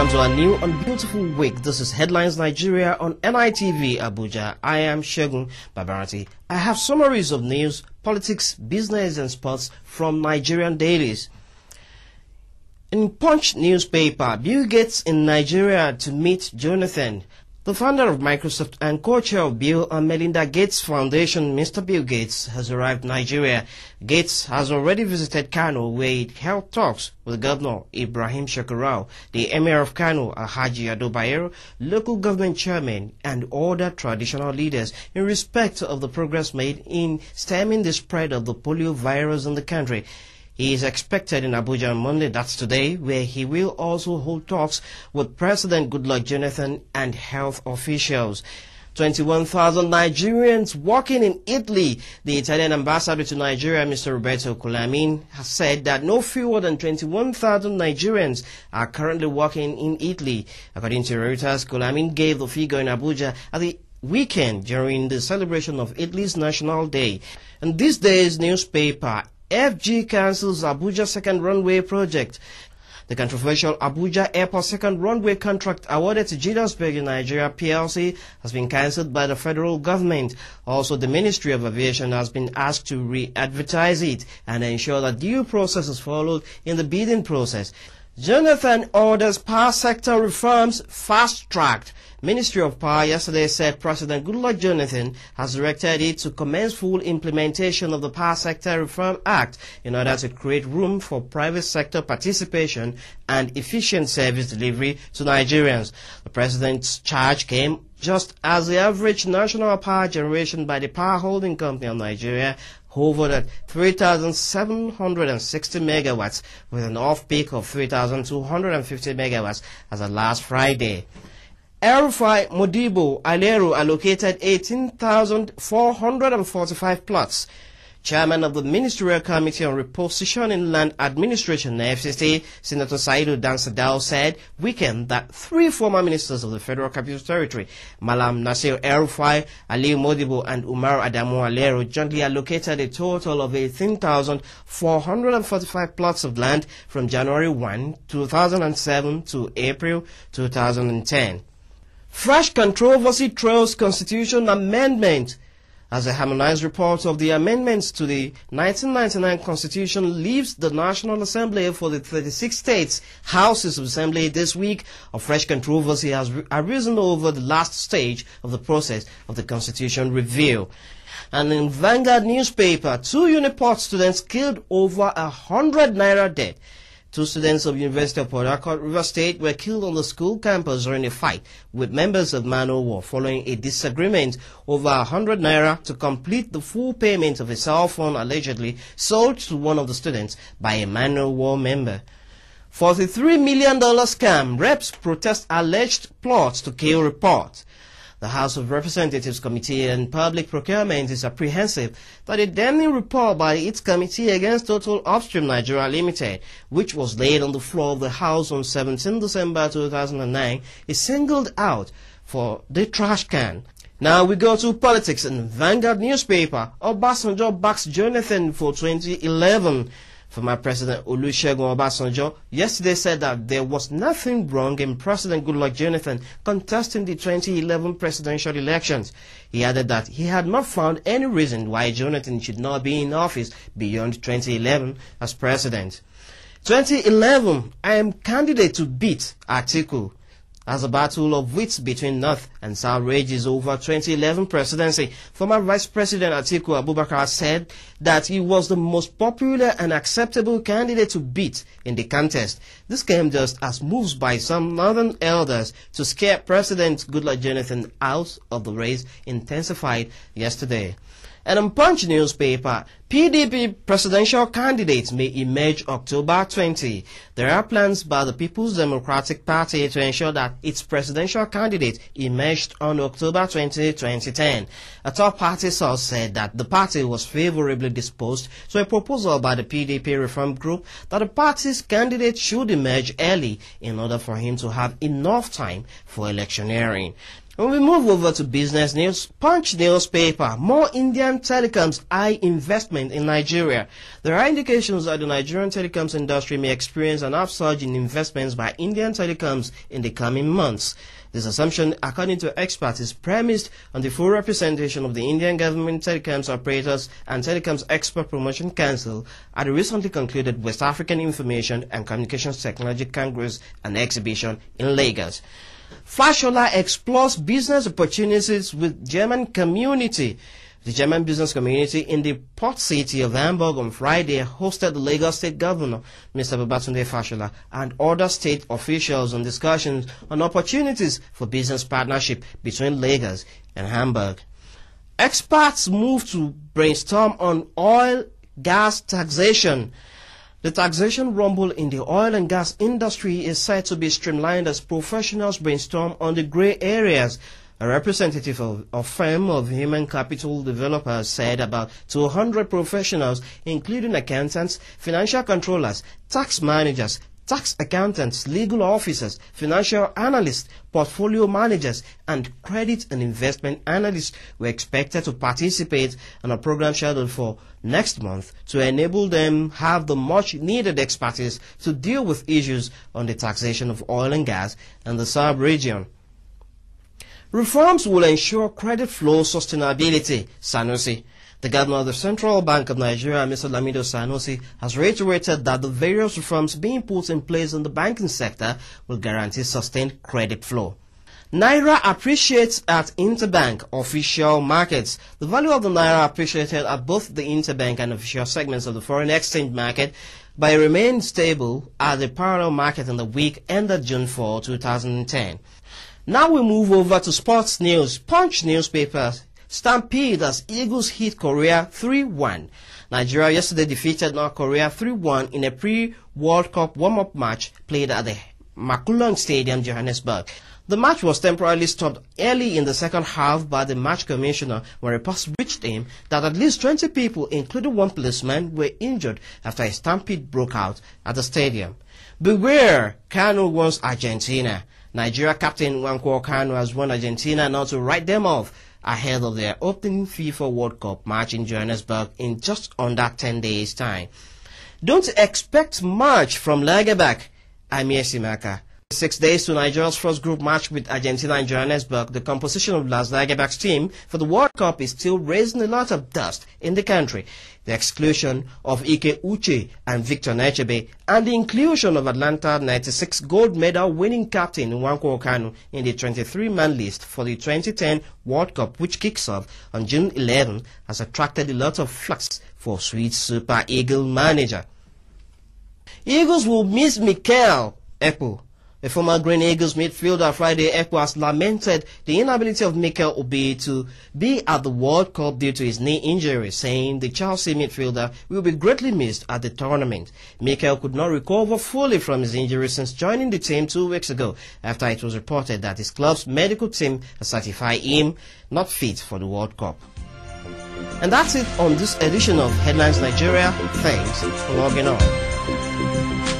welcome to a new and beautiful week. This is Headlines Nigeria on NITV Abuja. I am Shegun Babarati. I have summaries of news, politics, business, and sports from Nigerian dailies. In Punch newspaper, Bill Gates in Nigeria to meet Jonathan. The founder of Microsoft and co-chair of Bill and Melinda Gates Foundation, Mr. Bill Gates, has arrived in Nigeria. Gates has already visited Kano where he held talks with Governor Ibrahim Shekarau, the Emir of Kano, Alhaji Ado local government chairman, and other traditional leaders in respect of the progress made in stemming the spread of the polio virus in the country. He is expected in Abuja on Monday, that's today, where he will also hold talks with President Goodluck Jonathan and health officials. 21,000 Nigerians working in Italy. The Italian ambassador to Nigeria, Mr. Roberto Colamin, has said that no fewer than 21,000 Nigerians are currently working in Italy. According to Reuters, Colamin gave the figure in Abuja at the weekend during the celebration of Italy's National Day. And ThisDay's newspaper, FG cancels Abuja second runway project. The controversial Abuja Airport second runway contract awarded to Julius Berger Nigeria PLC has been cancelled by the federal government. Also, the Ministry of Aviation has been asked to re-advertise it and ensure that due process is followed in the bidding process. Jonathan orders power sector reforms fast-tracked. Ministry of Power yesterday said President Goodluck Jonathan has directed it to commence full implementation of the Power Sector Reform Act in order to create room for private sector participation and efficient service delivery to Nigerians. The President's charge came just as the average national power generation by the power holding company of Nigeria hovered at 3,760 megawatts with an off-peak of 3,250 megawatts as of last Friday. El-Rufai Modibo Aliero allocated 18,445 plots. Chairman of the Ministerial Committee on Repositioning Land Administration, FCT, Senator Saidu Dansadau said weekend that three former ministers of the Federal Capital Territory, Malam Nasir El-Rufai, Ali Modibo, and Umar Adamu Aliero, jointly allocated a total of 18,445 plots of land from January 1, 2007 to April 2010. Fresh controversy trails Constitution Amendment. As a harmonized report of the amendments to the 1999 Constitution leaves the National Assembly for the 36 states houses of assembly this week, a fresh controversy has arisen over the last stage of the process of the Constitution review. And in Vanguard newspaper, two Uniport students killed over a hundred naira dead Two students of University of Port Harcourt, River State were killed on the school campus during a fight with members of Man O' War following a disagreement over 100 naira to complete the full payment of a cell phone allegedly sold to one of the students by a Man O' War member. $43 million scam. Reps protest alleged plots to kill report. The House of Representatives Committee on Public Procurement is apprehensive that a damning report by its committee against Total Upstream Nigeria Limited, which was laid on the floor of the House on 17 December 2009, is singled out for the trash can. Now we go to politics in Vanguard newspaper. Obasanjo backs Jonathan for 2011. Former President Olusegun Obasanjo yesterday said that there was nothing wrong in President Goodluck Jonathan contesting the 2011 presidential elections. He added that he had not found any reason why Jonathan should not be in office beyond 2011 as president. 2011, I am candidate to beat Atiku as a battle of wits between North and South rages over 2011 presidency, former Vice President Atiku Abubakar said that he was the most popular and acceptable candidate to beat in the contest. This came just as moves by some northern elders to scare President Goodluck Jonathan out of the race intensified yesterday. And in Punch newspaper, PDP presidential candidates may emerge October 20. There are plans by the People's Democratic Party to ensure that its presidential candidate emerged on October 20, 2010. A top party source said that the party was favorably disposed to a proposal by the PDP reform group that the party's candidate should emerge early in order for him to have enough time for electioneering. When we move over to business news, Punch newspaper, more Indian telecoms eye investment in Nigeria. There are indications that the Nigerian telecoms industry may experience an upsurge in investments by Indian telecoms in the coming months. This assumption, according to experts, is premised on the full representation of the Indian government telecoms operators and telecoms export promotion council at the recently concluded West African Information and Communications Technology Congress and Exhibition in Lagos. Fashola explores business opportunities with German community. The German business community in the port city of Hamburg on Friday hosted the Lagos State Governor, Mr. Babatunde Fashola, and other state officials on discussions on opportunities for business partnership between Lagos and Hamburg. Experts move to brainstorm on oil gas taxation. The taxation rumble in the oil and gas industry is said to be streamlined as professionals brainstorm on the gray areas. A representative of a firm of human capital developers said about 200 professionals, including accountants, financial controllers, tax managers, tax accountants, legal officers, financial analysts, portfolio managers, and credit and investment analysts were expected to participate in a program scheduled for next month to enable them have the much needed expertise to deal with issues on the taxation of oil and gas in the sub-region. Reforms will ensure credit flow sustainability, Sanusi. The governor of the Central Bank of Nigeria, Mr. Lamido Sanusi, has reiterated that the various reforms being put in place in the banking sector will guarantee sustained credit flow. Naira appreciates at interbank official markets. The value of the Naira appreciated at both the interbank and official segments of the foreign exchange market but remained stable at the parallel market in the week ended June 4, 2010. Now we move over to sports news. Punch newspaper stampede as Eagles hit Korea 3-1. Nigeria yesterday defeated North Korea 3-1 in a pre-World Cup warm-up match played at the Makhulong Stadium, Johannesburg. The match was temporarily stopped early in the second half by the match commissioner when reports reached him that at least 20 people, including one policeman, were injured after a stampede broke out at the stadium. Beware, Kanu wants Argentina. Nigeria captain Nwankwo Kanu has warned Argentina not to write them off ahead of their opening FIFA World Cup match in Johannesburg in just under 10 days' time. Don't expect much from Lagerbäck, Amir Simaka. Six days to Nigeria's first group match with Argentina in Johannesburg, the composition of Lars Lagerbäck's team for the World Cup is still raising a lot of dust in the country. The exclusion of Ike Uche and Victor Anichebe and the inclusion of Atlanta 96 gold medal winning captain Nwankwo Kanu in the 23-man list for the 2010 World Cup which kicks off on June 11 has attracted a lot of flux for Sweet Super Eagle manager. Eagles will miss Mikel Ekpo the former Green Eagles midfielder Friday Ekwas lamented the inability of Mikel Obi to be at the World Cup due to his knee injury, saying the Chelsea midfielder will be greatly missed at the tournament. Mikel could not recover fully from his injury since joining the team two weeks ago after it was reported that his club's medical team certified him not fit for the World Cup. And that's it on this edition of Headlines Nigeria. Thanks for logging on.